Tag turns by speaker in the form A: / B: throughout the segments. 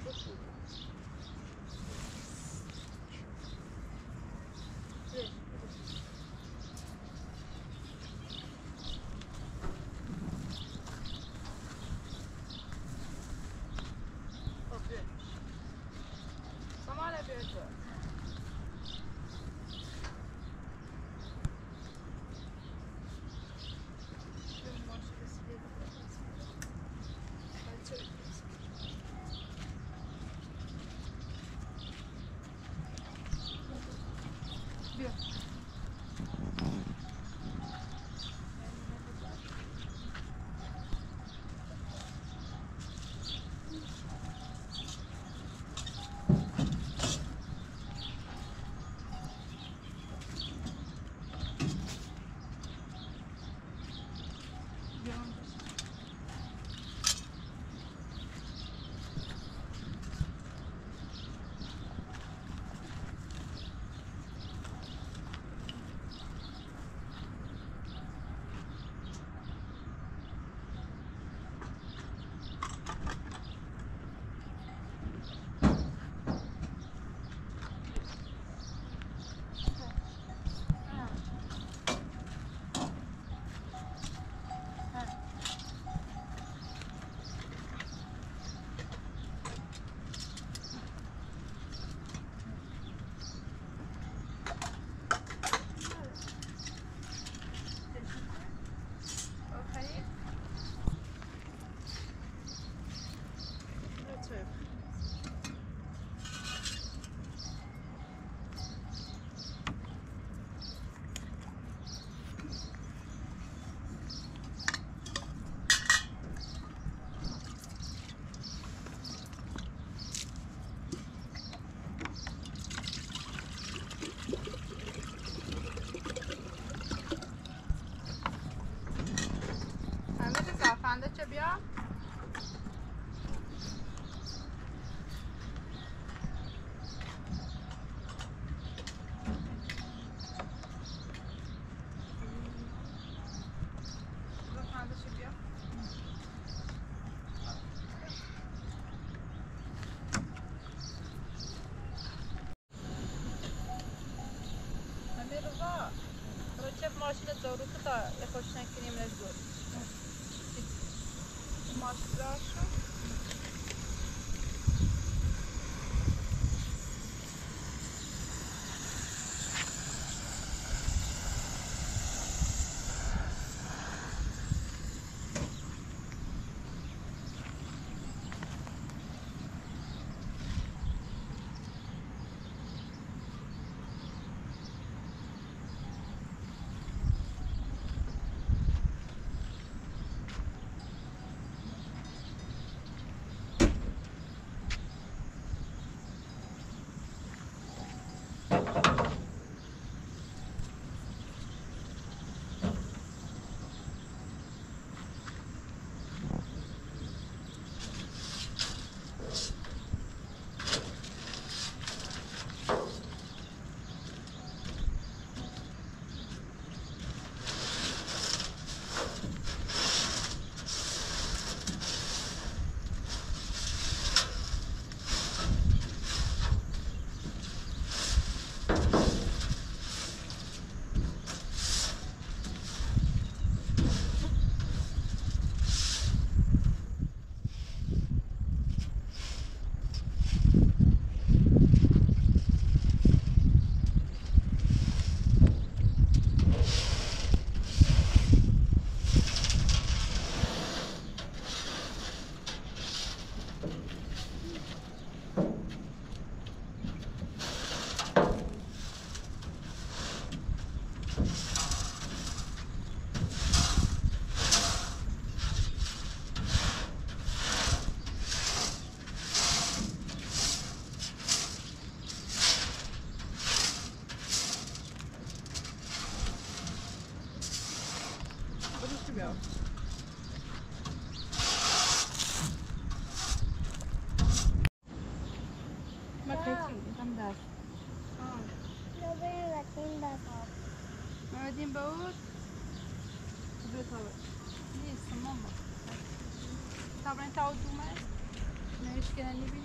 A: অবশ্যই zaruta jakoś na nie mleć góry. Masz zaszczyt? can only be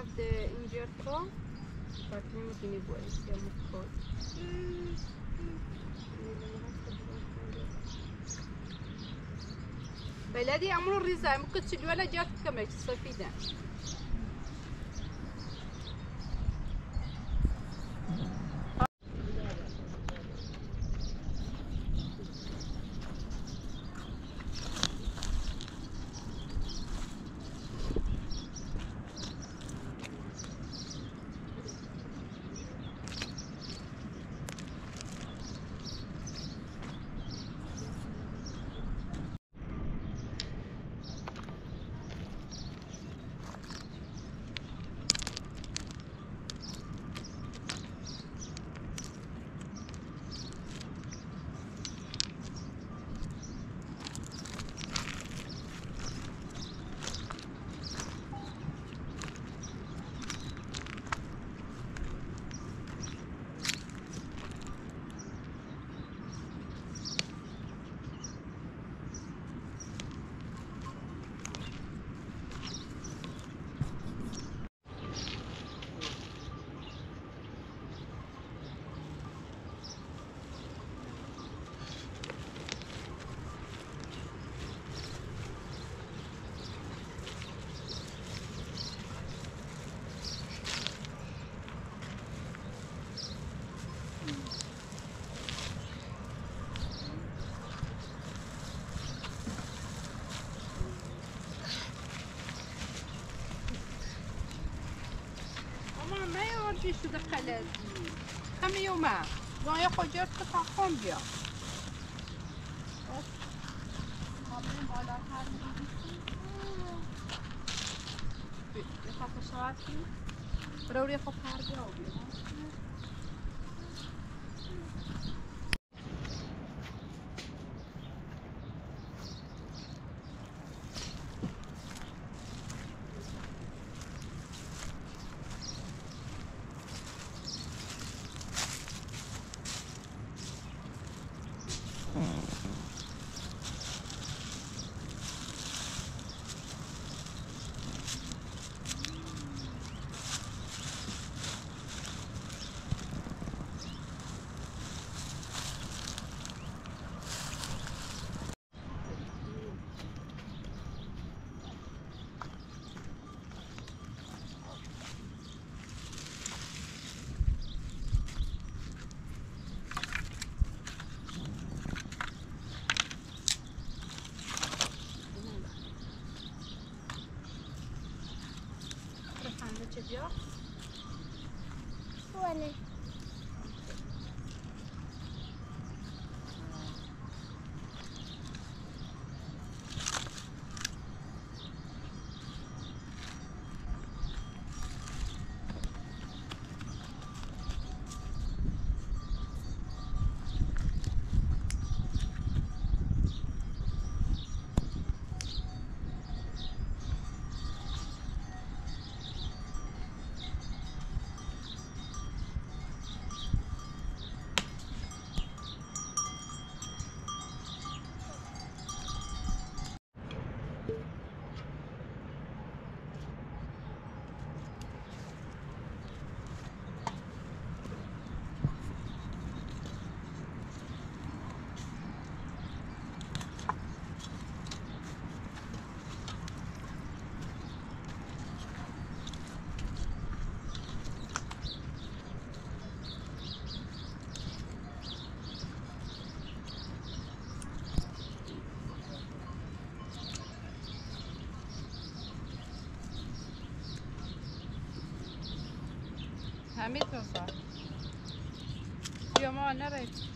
A: بعد اینجا تو بعد نمیتونی بایی یا مکود بلدي عمرو الرزا ممكن تشيل ولا جات كمك سفيدة ما يورجي شو دخلت كم يومه لو ياخد جرس قطع خون بیا يخاف ساعتي ضروري ياخد parámetros. ¿va? Y vamos a.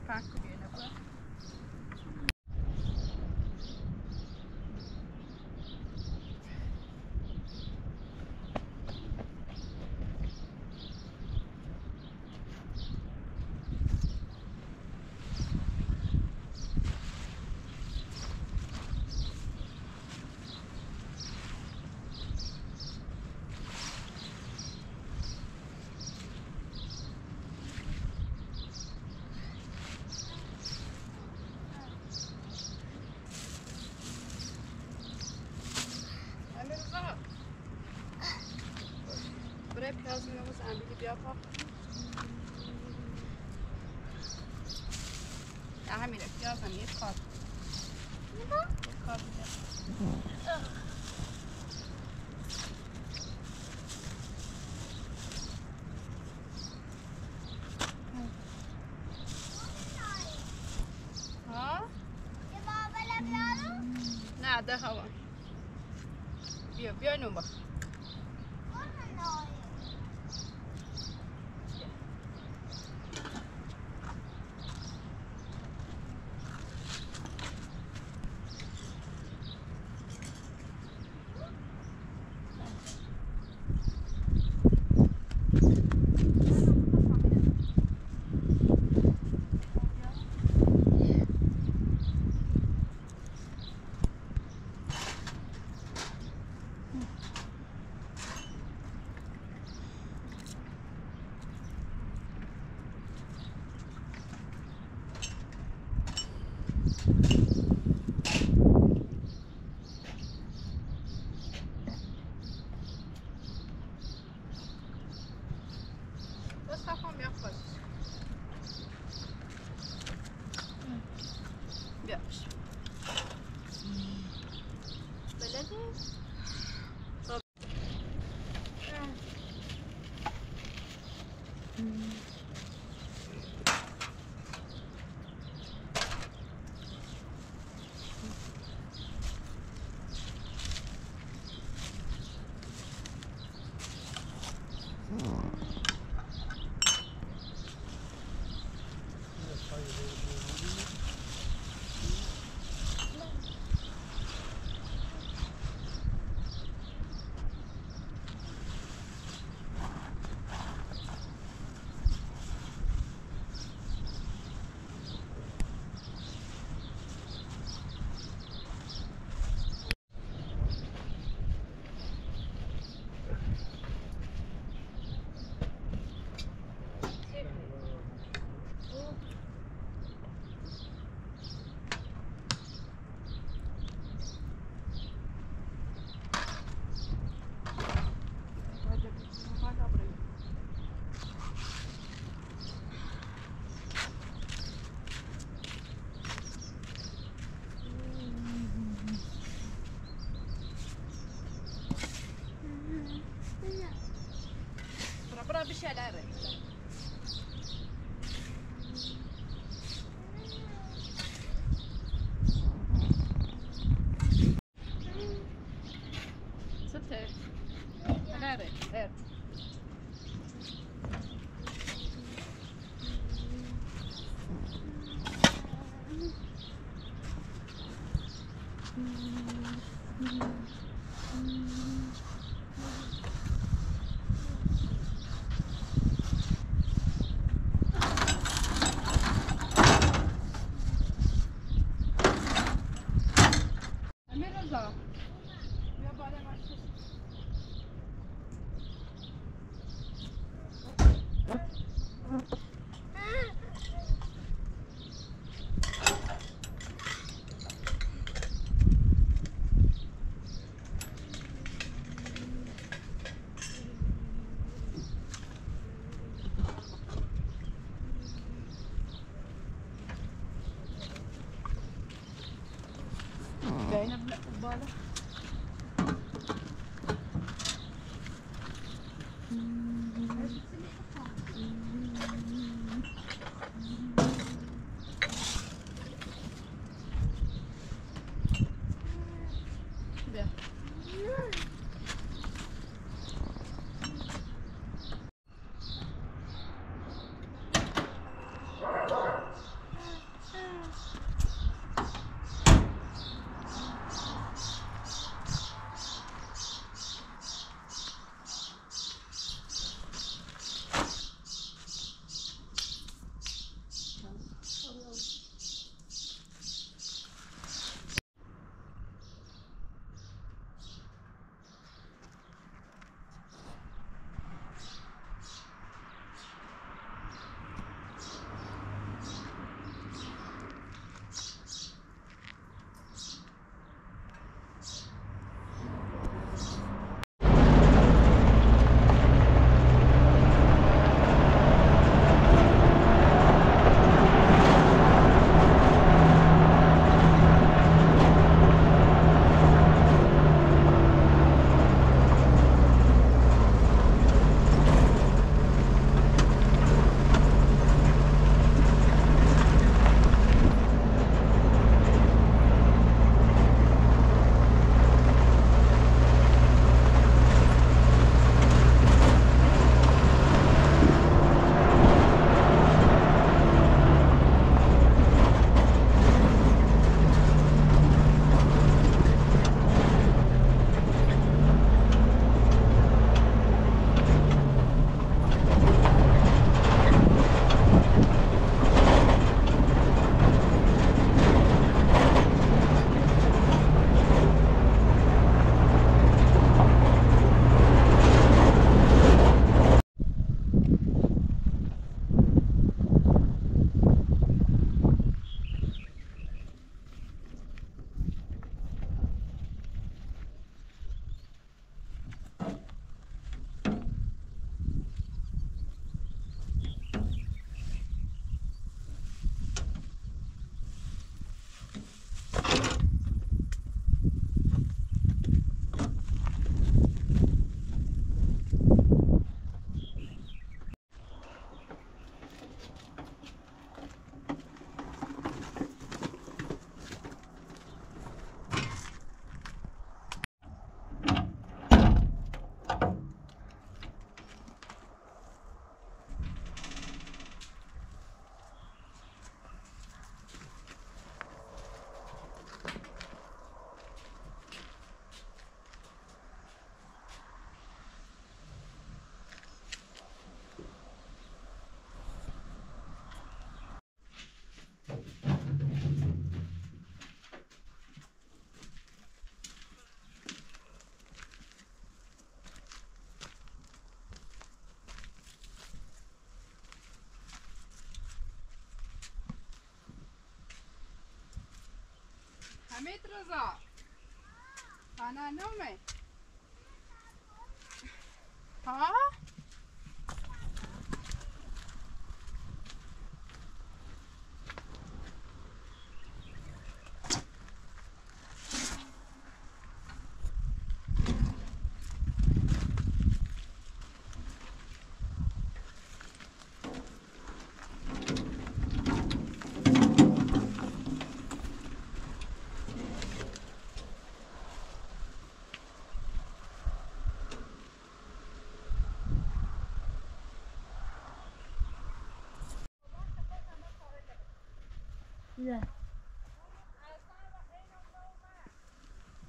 A: Paco. العلاقة. أعمل بلا بلا يتخاف ده هوا.
B: بيو بيو
A: نوبخ Amitros, ó. Tá na nome. Ó.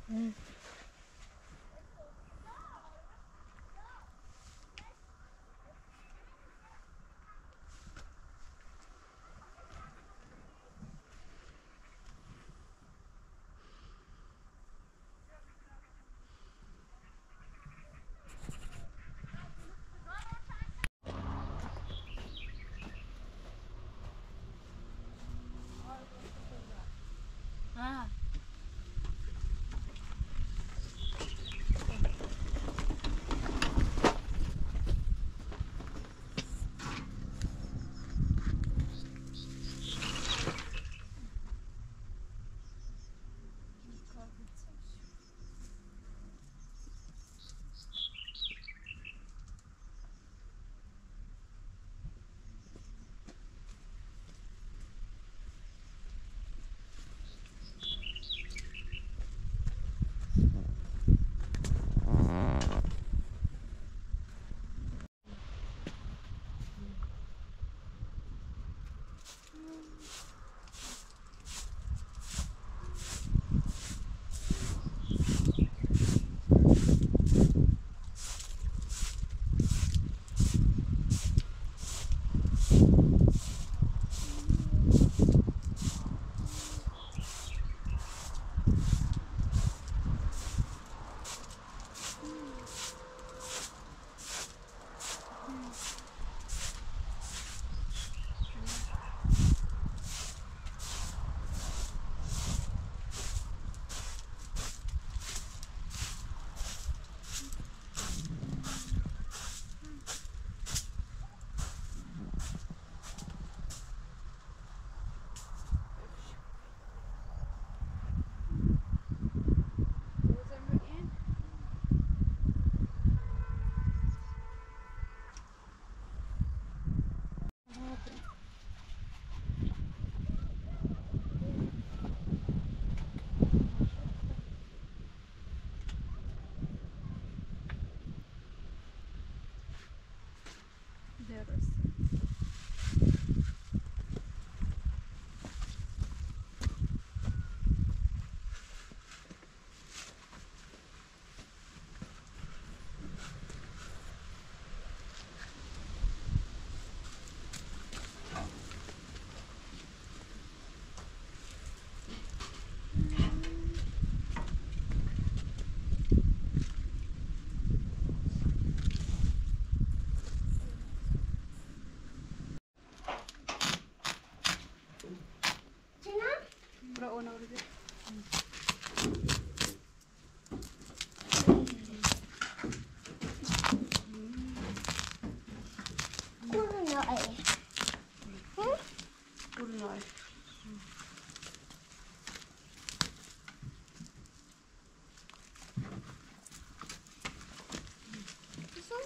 A: 嗯。Okay.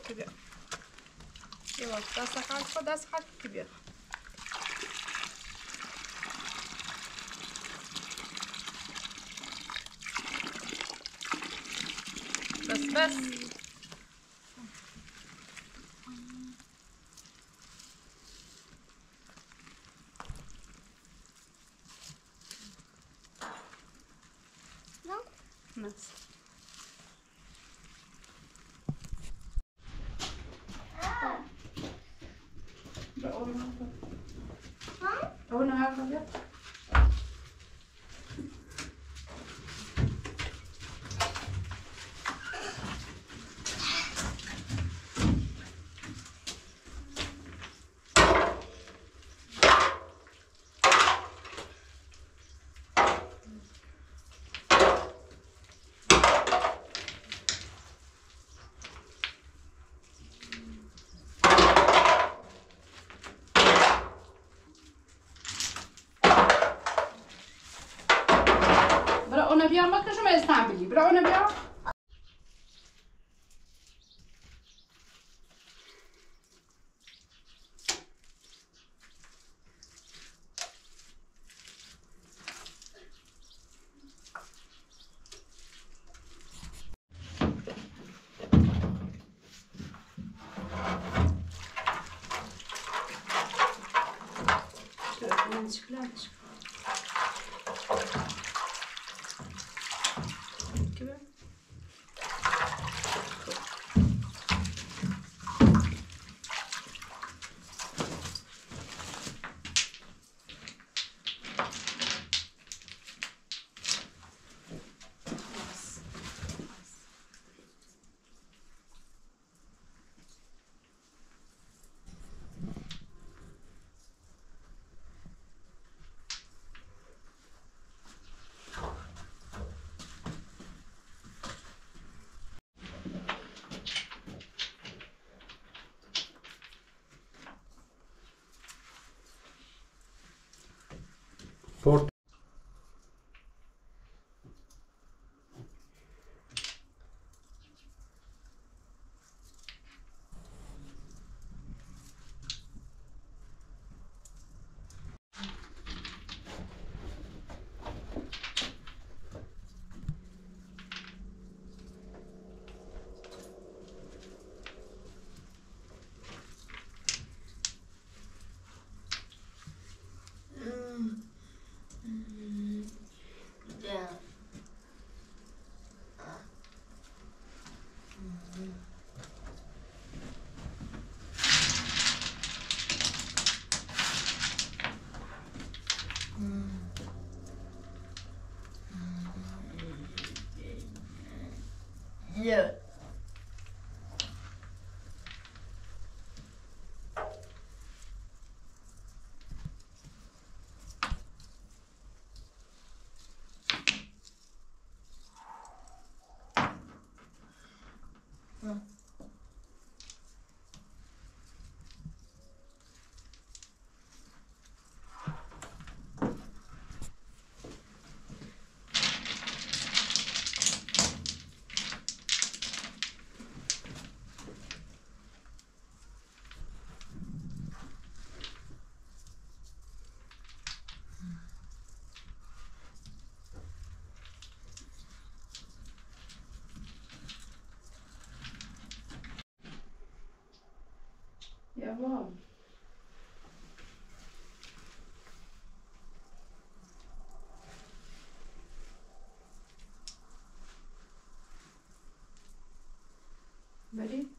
A: كبير. يلا تاسك على خد اسحك كبير. بس بس. بس Правильно, нет?
C: bir an bakın şu mevsimden bir
D: libra
A: oynamıyor. por
C: Jawohl. Ready?